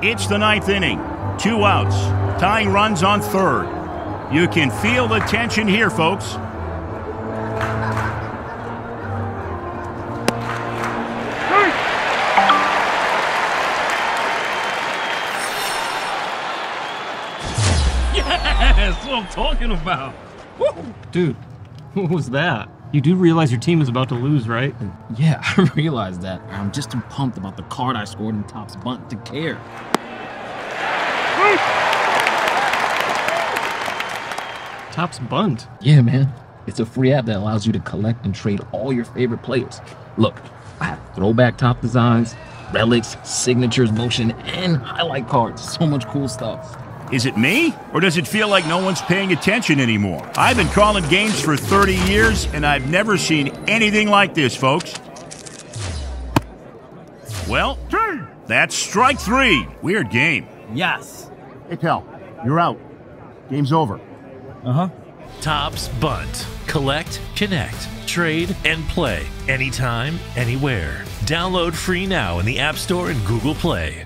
It's the ninth inning. Two outs. Tying runs on third. You can feel the tension here, folks. That's what I'm talking about. Woo. Dude, what was that? You do realize your team is about to lose, right? Yeah, I realize that. I'm just too pumped about the card I scored in Topps BUNT to care. Topps BUNT. Yeah, man. It's a free app that allows you to collect and trade all your favorite players. Look, I have throwback Topps designs, relics, signatures, motion, and highlight cards. So much cool stuff. Is it me? Or does it feel like no one's paying attention anymore? I've been calling games for 30 years, and I've never seen anything like this, folks. Well, that's strike three. Weird game. Yes. Hey, pal, you're out. Game's over. Uh huh. Topps BUNT. Collect, connect, trade, and play anytime, anywhere. Download free now in the App Store and Google Play.